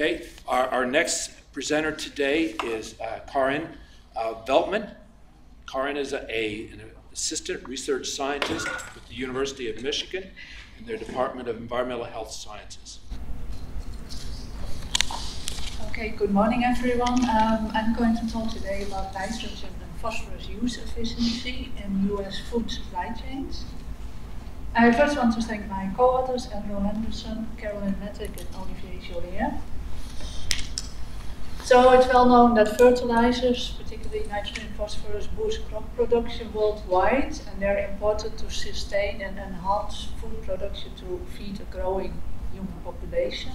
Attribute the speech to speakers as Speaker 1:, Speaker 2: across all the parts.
Speaker 1: Okay, our, our next presenter today is uh, Karin uh, Veltman. Karin is a, a- an assistant research scientist with the University of Michigan in their Department of Environmental Health Sciences.
Speaker 2: Okay, good morning everyone. Um, I'm going to talk today about nitrogen and phosphorus use efficiency in US food supply chains. I first want to thank my co-authors, Andrew Anderson, Carolyn Mattick, and Olivier Jolliet. So it's well known that fertilizers, particularly nitrogen and phosphorus, boost crop production worldwide, and they're important to sustain and enhance food production to feed a growing human population.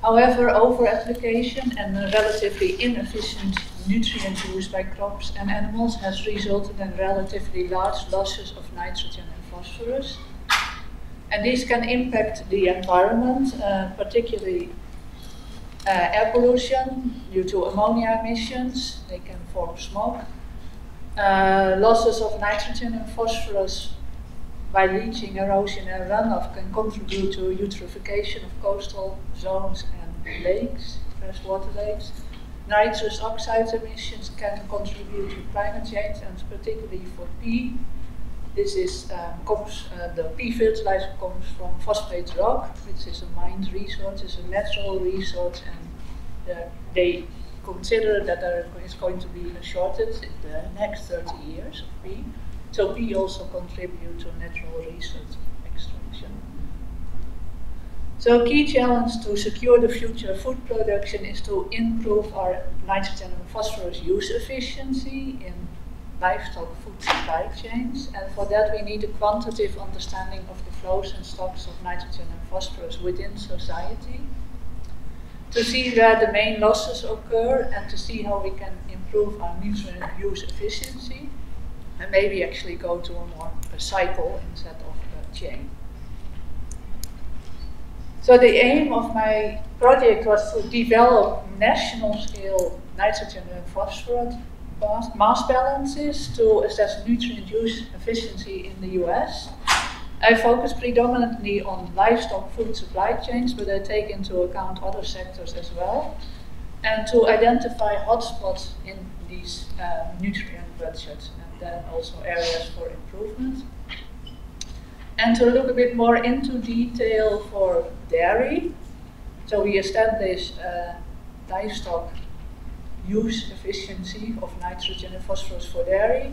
Speaker 2: However, over-application and relatively inefficient nutrient use by crops and animals has resulted in relatively large losses of nitrogen and phosphorus. And these can impact the environment, uh, particularly air pollution due to ammonia emissions, they can form smoke. Uh, losses of nitrogen and phosphorus by leaching, erosion, and runoff can contribute to eutrophication of coastal zones and lakes, freshwater lakes. Nitrous oxide emissions can contribute to climate change, and particularly for P. This is um, comes, uh, the P fertilizer comes from phosphate rock, which is a mined resource, it's a natural resource, and uh, they consider that there is going to be a shortage in the next 30 years of P. So P also contribute to natural resource extraction. So a key challenge to secure the future food production is to improve our nitrogen and phosphorus use efficiency in livestock food supply chains. And for that we need a quantitative understanding of the flows and stocks of nitrogen and phosphorus within society. To see where the main losses occur and to see how we can improve our nutrient use efficiency and maybe actually go to a more a cycle instead of a chain. So the aim of my project was to develop national scale nitrogen and phosphorus mass- balances to assess nutrient use efficiency in the US. I focus predominantly on livestock food supply chains, but I take into account other sectors as well, and to identify hotspots in these uh, nutrient budgets and then also areas for improvement. And to look a bit more into detail for dairy, so we established uh, livestock use efficiency of nitrogen and phosphorus for dairy,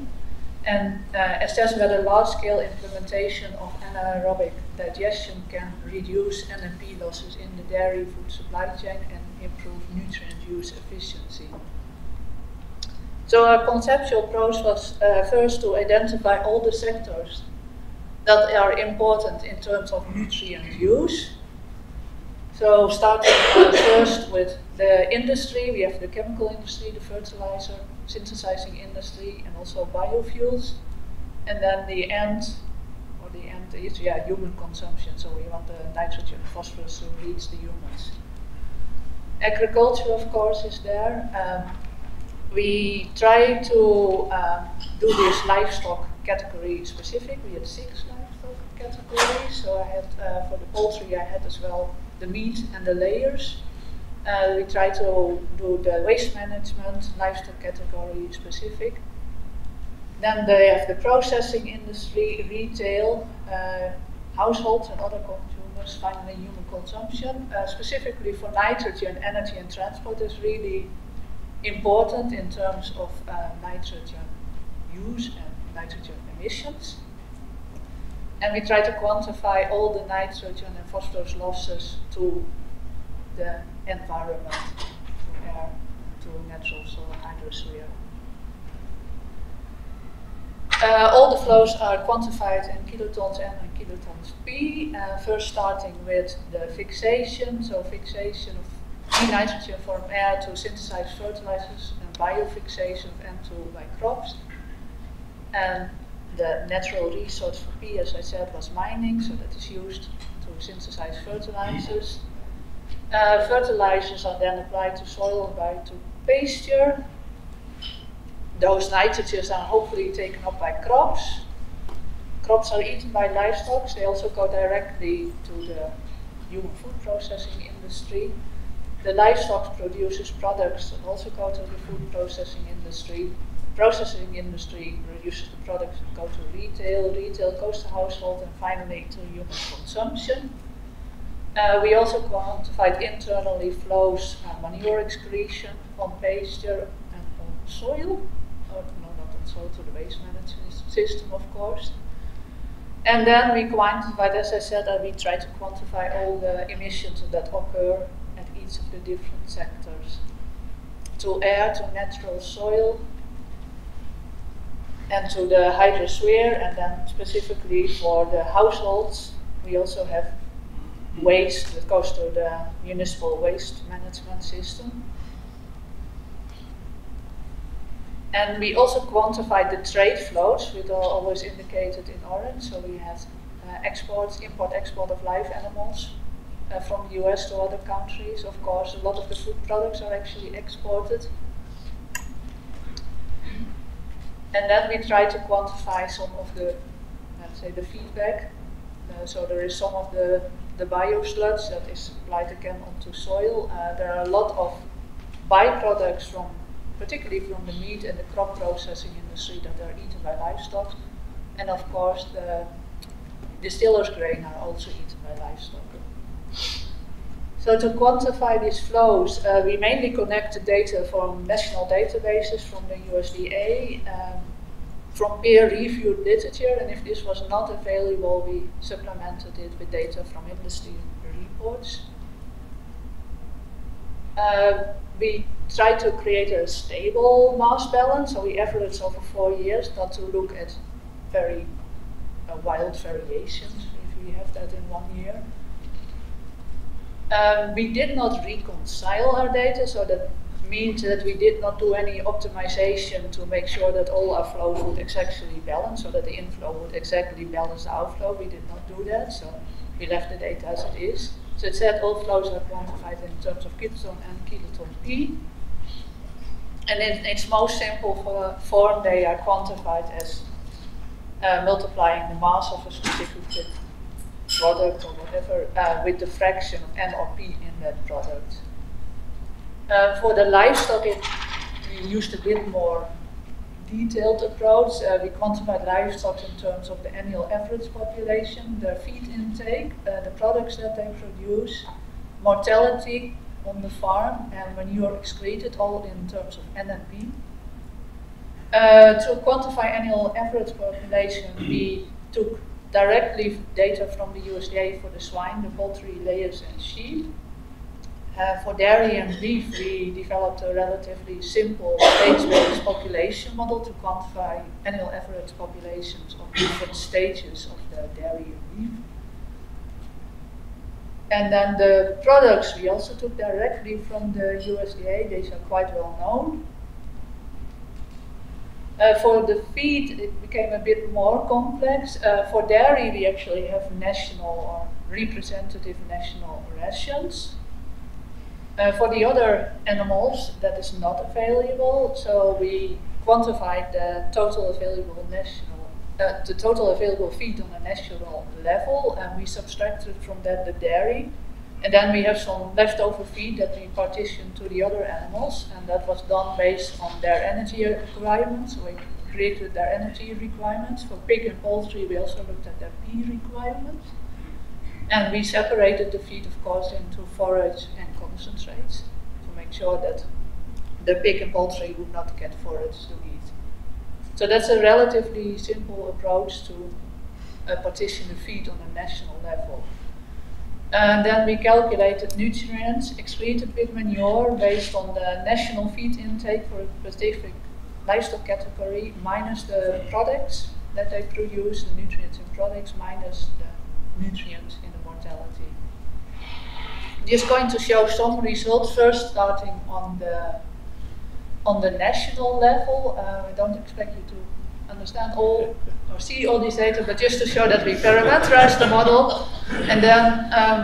Speaker 2: and uh, assess whether large-scale implementation of anaerobic digestion can reduce N and P losses in the dairy food supply chain and improve nutrient use efficiency. So our conceptual approach was uh, first to identify all the sectors that are important in terms of nutrient use. So starting uh, first with the industry, we have the chemical industry, the fertilizer, synthesizing industry, and also biofuels. And then the end, or the end is yeah, human consumption. So we want the nitrogen, phosphorus to reach the humans. Agriculture, of course, is there. Um, we try to um, do this livestock category specific. We had six livestock categories. So I had uh, for the poultry, I had as well the meat and the layers. Uh, we try to do the waste management, livestock category specific. Then they have the processing industry, retail, uh, households and other consumers, finally human consumption. Uh, specifically for nitrogen, energy and transport is really important in terms of uh, nitrogen use and nitrogen emissions. And we try to quantify all the nitrogen and phosphorus losses to the environment, to air, to natural soil hydrosphere. Uh, all the flows are quantified in kilotons N and kilotons P. Uh, first starting with the fixation, so fixation of nitrogen from air to synthesized fertilizers and biofixation of N2 by crops. And the natural resource for P, as I said, was mining, so that is used to synthesize fertilizers. Uh, fertilizers are then applied to soil by to pasture. Those nitrogens are hopefully taken up by crops. Crops are eaten by livestock, they also go directly to the human food processing industry. the livestock produces products that also go to the food processing industry. Processing industry produces the products that go to retail, retail goes to household, and finally to human consumption. Uh, we also quantified internally flows uh, manure excretion on pasture and on soil. or no, not on soil, to the waste management system, of course. And then we quantified, as I said, that we try to quantify all the emissions that occur at each of the different sectors. To air, to natural soil, and to the hydrosphere, and then specifically for the households, we also have waste that goes to the municipal waste management system. And we also quantified the trade flows, which are always indicated in orange. So we have uh, exports, import, export of live animals uh, from the US to other countries. Of course, a lot of the food products are actually exported. And then we try to quantify some of the, let's say, the feedback. Uh, so there is some of the, the biosludge that is applied again onto soil. Uh, there are a lot of byproducts from particularly from the meat and the crop processing industry that are eaten by livestock. And of course, the distillers' grain are also eaten by livestock. So to quantify these flows, uh, we mainly connect the data from national databases from the USDA, um, from peer-reviewed literature, and if this was not available, we supplemented it with data from industry reports. Uh, we try to create a stable mass balance, so we average over four years, not to look at very uh, wild variations if we have that in one year. Um, we did not reconcile our data, so that means that we did not do any optimization to make sure that all our flows would exactly balance, so that the inflow would exactly balance the outflow. We did not do that, so we left the data as it is. So it said all flows are quantified in terms of kiloton and kiloton P. And in its most simple form, they are quantified as uh, multiplying the mass of a specific product or whatever uh, with the fraction of N or P in that product. Uh, for the livestock, it, we used a bit more detailed approach. Uh, we quantified livestock in terms of the annual average population, their feed intake, uh, the products that they produce, mortality on the farm, and when you manure excreted, all in terms of NNP. Uh, to quantify annual average population, we took directly data from the USDA for the swine, the poultry, layers, and sheep. Uh, for dairy and beef, we developed a relatively simple age-based population model to quantify annual average populations of different stages of the dairy and beef. And then the products we also took directly from the USDA, these are quite well known. Uh, for the feed, it became a bit more complex. Uh, for dairy, we actually have national or representative national rations. Uh, for the other animals, that is not available, so we quantified the total available national, uh, the total available feed on a national level, and we subtracted from that the dairy, and then we have some leftover feed that we partitioned to the other animals, and that was done based on their energy requirements. So we created their energy requirements. For pig and poultry, we also looked at their P requirements. And we separated the feed, of course, into forage and concentrates to make sure that the pig and poultry would not get forage to eat. So that's a relatively simple approach to uh, partition the feed on a national level. And then we calculated nutrients excreted with manure based on the national feed intake for a specific livestock category minus the products that they produce, the nutrients in products minus the nutrients in the mortality. Just going to show some results first, starting on the on the national level. Uh, I don't expect you to understand all or see all these data, but just to show that we parameterize the model, and then. Um,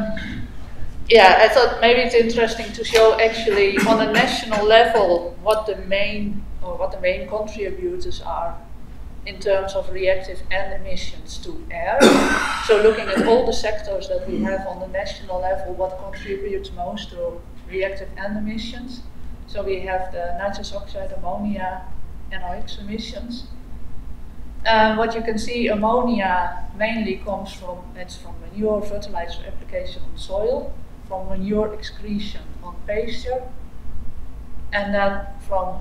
Speaker 2: yeah, I thought maybe it's interesting to show actually on a national level what the main or what the main contributors are in terms of reactive N emissions to air. so looking at all the sectors that we have on the national level, what contributes most to reactive N emissions. So we have the nitrous oxide, ammonia, NOx emissions. Um, what you can see, ammonia mainly comes from, it's from manure fertilizer application on soil, from manure excretion on pasture, and then from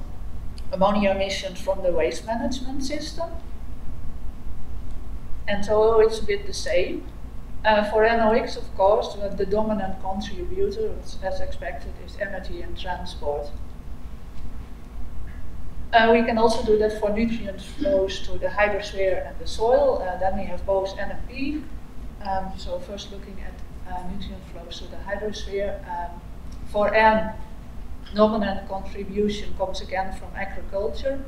Speaker 2: ammonia emissions from the waste management system. And so it's a bit the same. Uh, for NOx, of course, the dominant contributor, as expected, is energy and transport. Uh, we can also do that for nutrient flows to the hydrosphere and the soil. Uh, then we have both N and P. Um, so first looking at uh, nutrient flows to the hydrosphere. Um, for N, dominant contribution comes again from agriculture,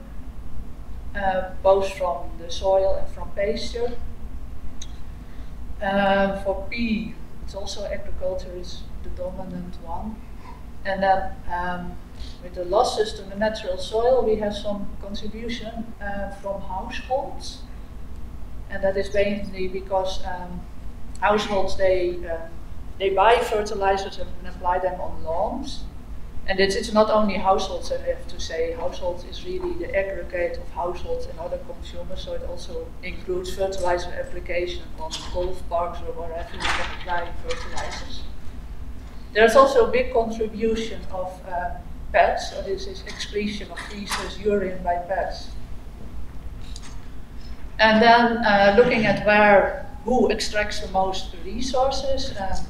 Speaker 2: uh, both from the soil and from pasture. Uh, for P, it's also agriculture is the dominant one. And then um, with the losses to the natural soil, we have some contribution uh, from households. And that is mainly because um, households, they, uh, they buy fertilizers and apply them on lawns. And it's, it's not only households, I have to say. Households is really the aggregate of households and other consumers, so it also includes fertilizer application on golf parks or wherever you can apply fertilizers. There's also a big contribution of uh, pets, so this is excretion of feces, urine by pets. And then uh, looking at where, who extracts the most resources, um,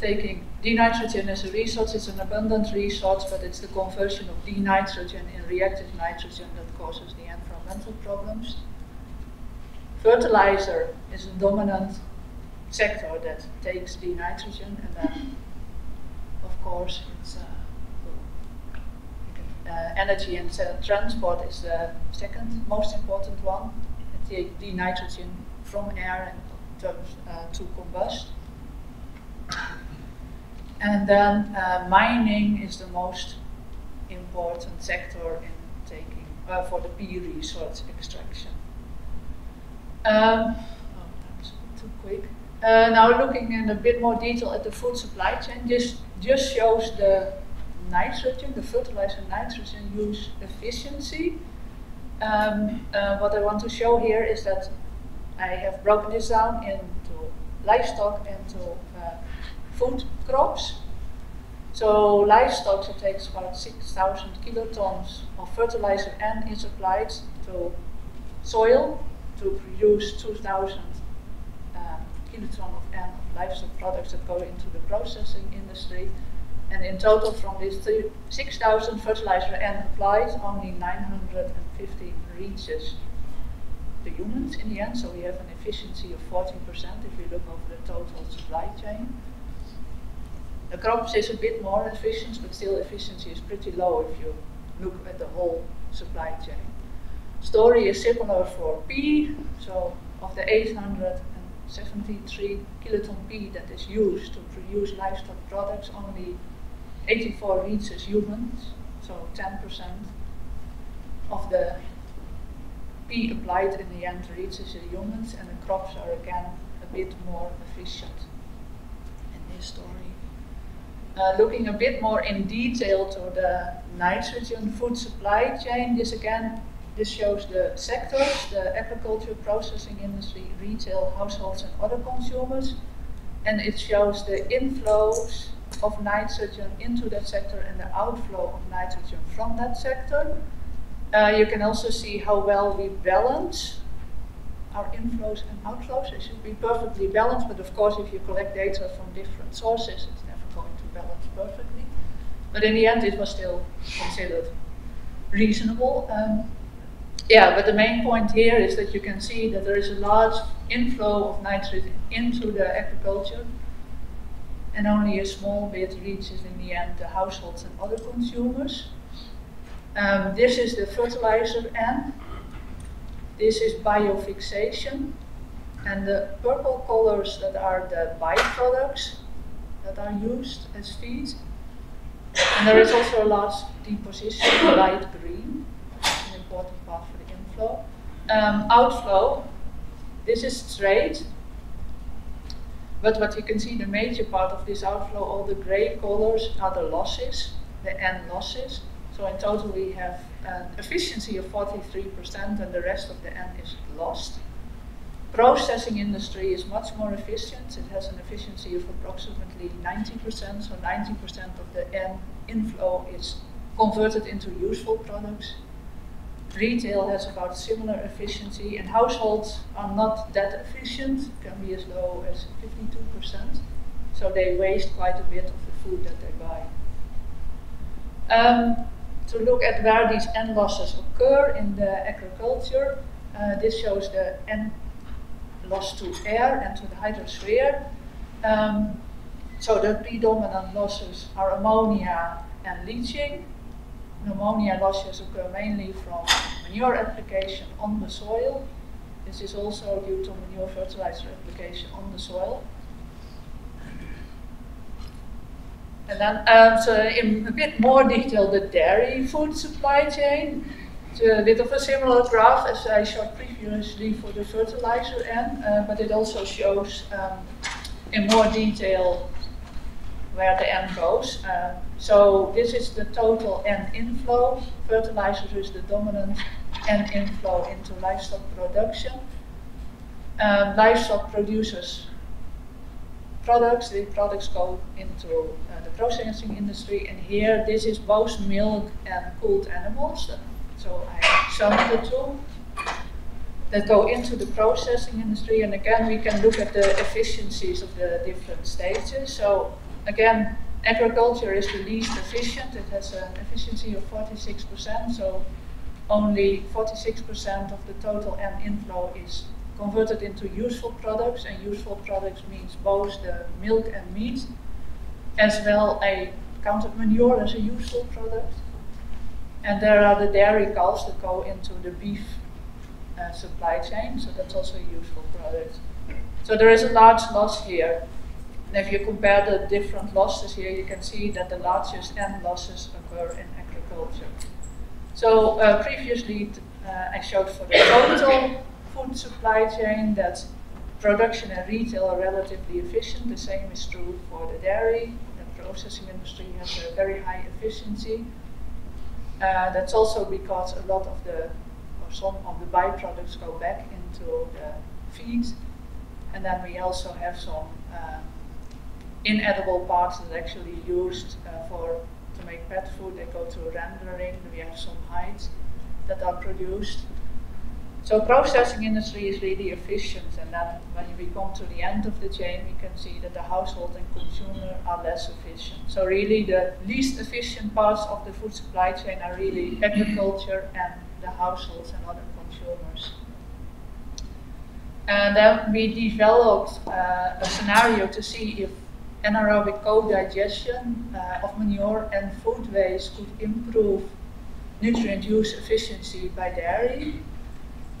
Speaker 2: taking dinitrogen as a resource, it's an abundant resource, but it's the conversion of dinitrogen in reactive nitrogen that causes the environmental problems. Fertilizer is a dominant sector that takes dinitrogen, and then, of course, it's uh, energy and transport is the second most important one. It takes dinitrogen from air and turns uh, to combust. And then uh, mining is the most important sector in taking uh, for the P resource extraction. Um, oh, that was too quick. Uh, now looking in a bit more detail at the food supply chain, this just shows the nitrogen, the fertilizer nitrogen use efficiency. Um, uh, what I want to show here is that I have broken this down into livestock and to uh, food crops. So livestock, takes about 6,000 kilotons of fertilizer and is applied to soil to produce 2,000 um, kiloton of N of livestock products that go into the processing industry. And in total, from these 6,000 fertilizer N applied, only 950 reaches the humans in the end. So we have an efficiency of 14% if we look over the total supply chain. The crops is a bit more efficient, but still efficiency is pretty low if you look at the whole supply chain. Story is similar for P, so of the 873 kiloton P that is used to produce livestock products, only 84 reaches humans, so 10% of the P applied in the end reaches the humans, and the crops are again a bit more efficient in this story. Uh, looking a bit more in detail to the nitrogen food supply chain, this again, this shows the sectors, the agriculture, processing industry, retail, households and other consumers. And it shows the inflows of nitrogen into that sector and the outflow of nitrogen from that sector. Uh, you can also see how well we balance our inflows and outflows. It should be perfectly balanced, but of course if you collect data from different sources, it's never going to balance perfectly. But in the end, it was still considered reasonable. Um, yeah, but the main point here is that you can see that there is a large inflow of nitrogen into the agriculture, and only a small bit reaches in the end the households and other consumers. Um, this is the fertilizer N. This is biofixation. And the purple colors that are the byproducts that are used as feed. And there is also a large deposition, light green, an important part for the inflow. Um, outflow, this is straight, but what you can see, the major part of this outflow, all the gray colors are the losses, the N losses. So in total we have an efficiency of 43% and the rest of the N is lost. Processing industry is much more efficient. It has an efficiency of approximately 90%, so 90% of the N inflow is converted into useful products. Retail has about similar efficiency, and households are not that efficient, can be as low as 52%. So they waste quite a bit of the food that they buy. Um, to look at where these N losses occur in the agriculture, uh, this shows the N loss to air and to the hydrosphere. Um, so the predominant losses are ammonia and leaching. Ammonia losses occur mainly from manure application on the soil. This is also due to manure fertilizer application on the soil. And then, um, so in a bit more detail, the dairy food supply chain. It's a bit of a similar graph as I showed previously for the fertilizer N, uh, but it also shows um, in more detail where the N goes. Um, so this is the total N inflow. Fertilizers is the dominant N inflow into livestock production. Um, livestock produces products. The products go into uh, the processing industry, and here this is both milk and culled animals. So I summed the two that go into the processing industry. And again, we can look at the efficiencies of the different stages. So again, agriculture is the least efficient. It has an efficiency of 46%. So only 46% of the total N inflow is converted into useful products. And useful products means both the milk and meat, as well a counted manure as a useful product. And there are the dairy cows that go into the beef uh, supply chain, so that's also a useful product. So there is a large loss here. And if you compare the different losses here, you can see that the largest N losses occur in agriculture. So uh, previously uh, I showed for the total food supply chain that production and retail are relatively efficient. The same is true for the dairy. The processing industry has a very high efficiency. Uh, that's also because a lot of the, or some of the byproducts go back into the feed. And then we also have some uh, inedible parts that are actually used uh, for to make pet food. They go to rendering. We have some hides that are produced. So processing industry is really efficient, and then when we come to the end of the chain, we can see that the household and consumer are less efficient. So really, the least efficient parts of the food supply chain are really agriculture and the households and other consumers. And then we developed uh, a scenario to see if anaerobic co-digestion uh, of manure and food waste could improve nutrient use efficiency by dairy.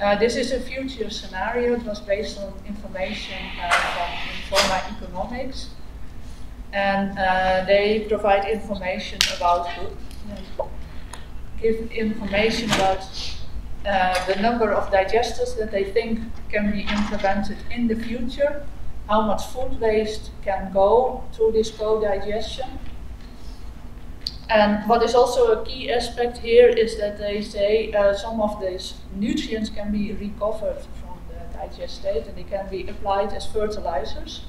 Speaker 2: Uh, this is a future scenario. It was based on information uh, from Informa Economics. And uh, they provide information about, give information about uh, the number of digesters that they think can be implemented in the future how much food waste can go through this co-digestion. And what is also a key aspect here is that they say uh, some of these nutrients can be recovered from the digestate and they can be applied as fertilizers.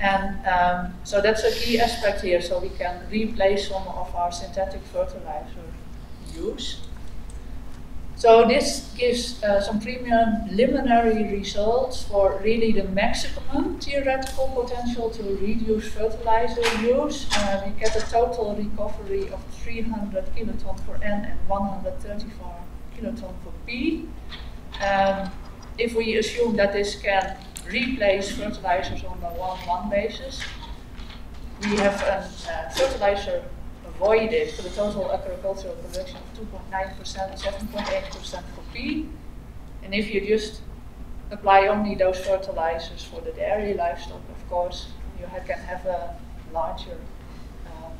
Speaker 2: And um, so that's a key aspect here, so we can replace some of our synthetic fertilizer use. So this gives uh, some preliminary results for really the maximum theoretical potential to reduce fertilizer use. Uh, we get a total recovery of 300 kiloton for N and 134 kiloton for P. Um, if we assume that this can replace fertilizers on a one-one basis, we have a uh, fertilizer avoided for the total agricultural production of 2.9%, 7.8% for P. And if you just apply only those fertilizers for the dairy livestock, of course, you can have a larger um,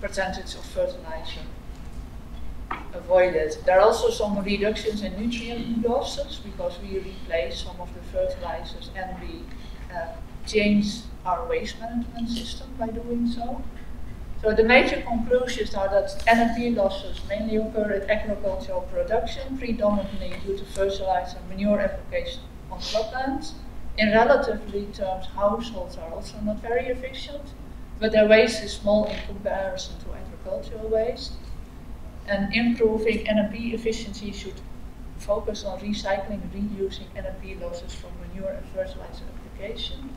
Speaker 2: percentage of fertilizer avoided. There are also some reductions in nutrient losses because we replace some of the fertilizers and we uh, change our waste management system by doing so. So the major conclusions are that N and P losses mainly occur in agricultural production, predominantly due to fertilizer and manure application on croplands. In relatively terms, households are also not very efficient, but their waste is small in comparison to agricultural waste. And improving N and P efficiency should focus on recycling and reusing N and P losses from manure and fertilizer application.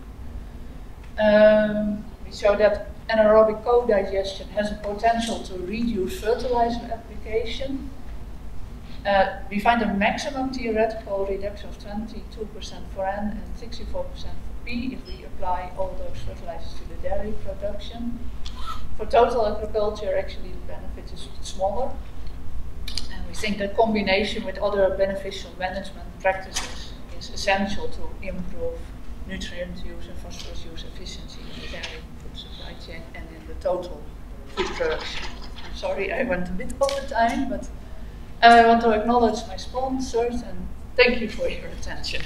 Speaker 2: Um, show that anaerobic co-digestion has a potential to reduce fertilizer application. Uh, we find a maximum theoretical reduction of 22% for N and 64% for P if we apply all those fertilizers to the dairy production. For total agriculture, actually the benefit is smaller. And we think that combination with other beneficial management practices is essential to improve nutrient use and phosphorus use efficiency in the dairy and in the total food production. I'm sorry I went a bit over time, but I want to acknowledge my sponsors and thank you for your attention.